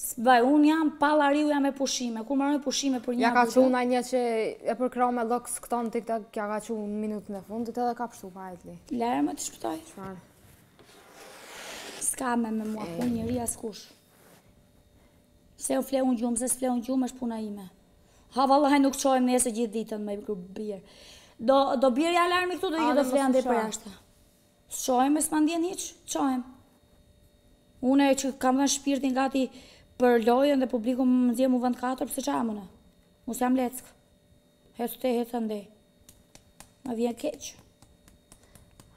S'mbaj, unë jam pallari, u jam me pushime, kur mbaroj pushime për një Ja ka që unë një që e përkrah me lojë këto në TikTok, ja ka që unë minutën e fundit edhe ka pshtu pa e tli. Lëre me të shpëtoj. Çfarë? S'ka me mua, as njeri askush. Se unë fle unë gjumë, se s'fle unë gjumë, është puna ime. Ha vallaj nuk çohem nëse gjithë ditën me bi. Do, do bjerë alarmi këtu, do i do fle andej përjashta. S'çohem e s'ma ndjen hiç, s'çohem. Une që kam dhënë shpirtin gati për lojën dhe publiku më nxjerr mu vend katër, pse çfarë jam unë? Unë s'jam leckë. Hec këtej, hec andej. Më vjen keq.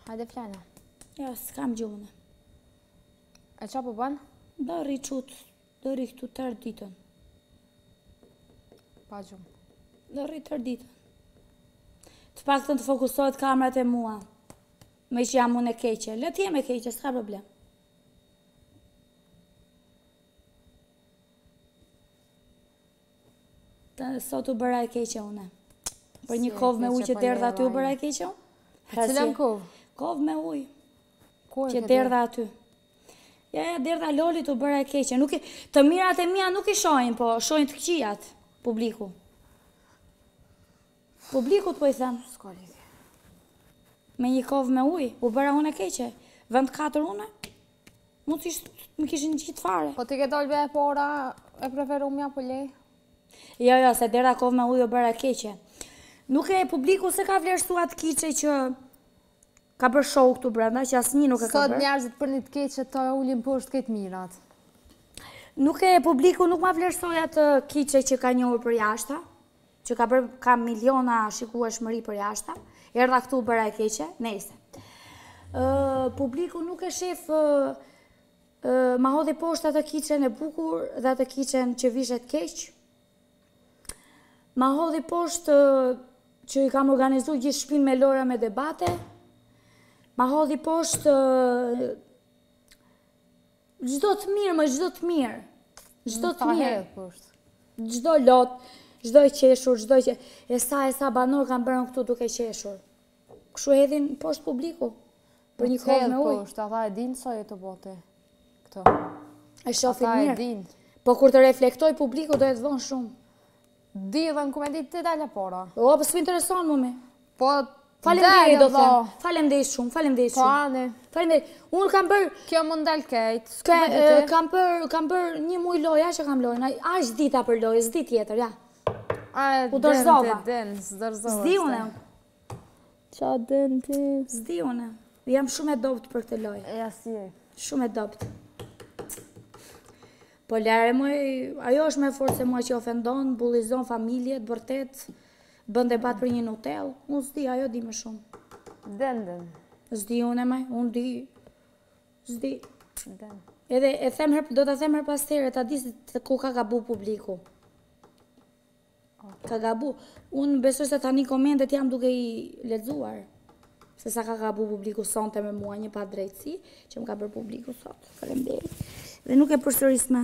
Hajde flana. Ja, s'kam gjuhën. E çfarë po bën? Do rri çut. Do rri këtu tërë ditën. Pa gjumë. Do rri tërë ditën. Të paktën të fokusohet kamerat te mua. Meqë jam unë e keqe. Le t'jem e keqe, s'ka problem. Se sot u bëra e keqe une. Për një kovë me ujë që derdha aty u bëra e keqe unë. Cilën kovë? Kovë me ujë. Që derdha aty. Ja ia derdha Lolit u bëra e keqe. Nuk, të mirat e mia nuk i shohin, po shohin të këqijat publiku. Publikut po i them. S'ka lidhje. Me një kovë me ujë, u bëra unë e keqe. Vend katër unë. Mund të më kishin qit fare. Po ti ke dalë vetë e para e preferuar, mja po le. Jo, jo, se derdha kovë me ujë u bëra e keqe. Nuk e publiku s'e ka vlerësuar atë Kiçe që Ka bërë show këtu brenda që asnjë nuk e ka bërë. Sot njerëzit për një të keqe të ulin poshtë të mirat. Nuk e publiku nuk ma vlerësoi atë Kiçe që ka njohur përjashta, që ka bërë ka miliona shikueshmëri përjashta. Erdha këtu u bëra e keqe, nejse. Ë publiku nuk e shef ë ma hodhi poshtë atë Kiçen e bukur dhe atë Kiçen që vishet keq. Ma hodhi poshtë që i kam organizu gjithë shpin me lojra me debate, ma hodhi poshtë çdo të mirë, më çdo të mirë, çdo të mirë, çdo lot, çdo e qeshur, çdo e qeshur, e sa e sa banorë kam bërë këtu duke qeshur. Kshu hedhin posht publiku Për një kovë me ujë Ata e din sa jetë të bote Këto E shofin mirë Ata e din Po kur të reflektoj publiku do jetë vonë shumë Ti dhe në komedi ke dalë e para O, po s'më intereson mu më Po Faleminderit do të Faleminderit shumë Faleminderit po, shumë Faleminderit Unë kam bërë Kjo më ndalë krejt Kam bërë Kam bërë një muj lojë A që kam lojë A që dita për lojë S'di tjetër, ja U dorëzova S'di unë Ça din ti? S'di unë. Jam shumë e dobët për këtë lojë. E asje. Shumë e dobët. Po lëre moj, ajo është me forë se mua që ofendon, bullizon familje, të bërtet, bën debat për një Nutella, unë s'di, ajo di më shumë. Den, den. S'di unë e maj, unë di, s'di. Den. Edhe e them herë, do ta them herë pas here, ta di se ku ka gabu publiku. Ka gabu. Unë besoj se tani komentet janë duke i lexuar. Se sa ka gabu publiku sonte me mua një padrejtësi, që më ka bërë publiku sot. Faleminderit. Dhe nuk e përsëris më.